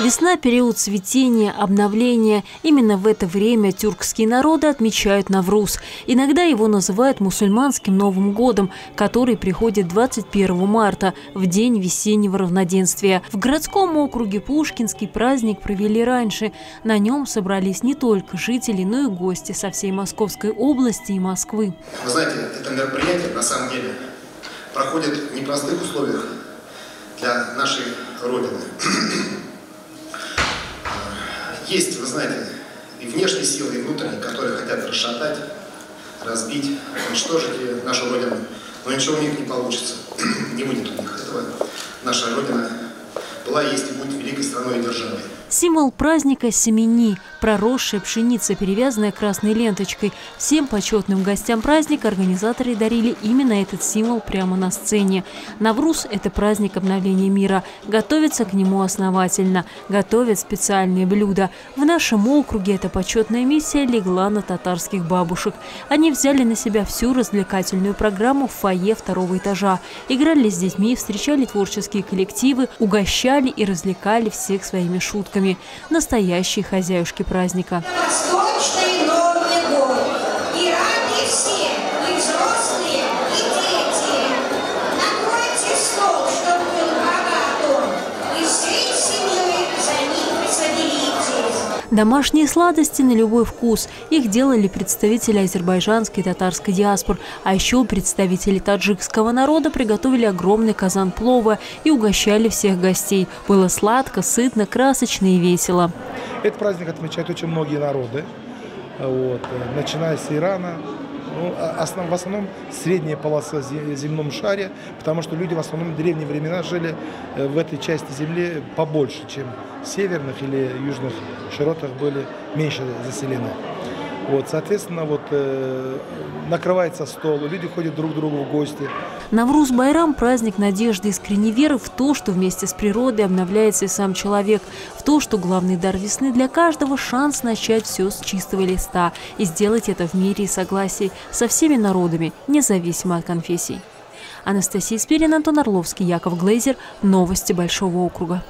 Весна – период цветения, обновления. Именно в это время тюркские народы отмечают Навруз. Иногда его называют мусульманским Новым годом, который приходит 21 марта, в день весеннего равноденствия. В городском округе Пушкинский праздник провели раньше. На нем собрались не только жители, но и гости со всей Московской области и Москвы. Вы знаете, это мероприятие на самом деле проходит в непростых условиях для нашей Родины. Есть, вы знаете, и внешние силы, и внутренние, которые хотят расшатать, разбить, уничтожить нашу Родину. Но ничего у них не получится, не выйдет у них этого. Наша Родина была, есть и будет великой страной и державой. Символ праздника – семени, проросшая пшеница, перевязанная красной ленточкой. Всем почетным гостям праздника организаторы дарили именно этот символ прямо на сцене. Навруз – это праздник обновления мира. Готовится к нему основательно. Готовят специальные блюда. В нашем округе эта почетная миссия легла на татарских бабушек. Они взяли на себя всю развлекательную программу в фойе второго этажа. Играли с детьми, встречали творческие коллективы, угощали и развлекали всех своими шутками настоящие хозяюшки праздника. Восточный Домашние сладости на любой вкус. Их делали представители азербайджанской и татарской диаспор. А еще представители таджикского народа приготовили огромный казан плова и угощали всех гостей. Было сладко, сытно, красочно и весело. Этот праздник отмечают очень многие народы, вот, начиная с Ирана, ну, а основ, в основном средняя полоса земном шаре, потому что люди в основном в древние времена жили э, в этой части земли побольше, чем в северных или южных широтах были меньше заселены. Вот, соответственно, вот э, накрывается стол, люди ходят друг к другу в гости. Навруз Байрам – праздник надежды искренней веры в то, что вместе с природой обновляется и сам человек, в то, что главный дар весны для каждого – шанс начать все с чистого листа и сделать это в мире и согласии со всеми народами, независимо от конфессий. Анастасия Спирин, Антон Орловский, Яков Глейзер. Новости Большого округа.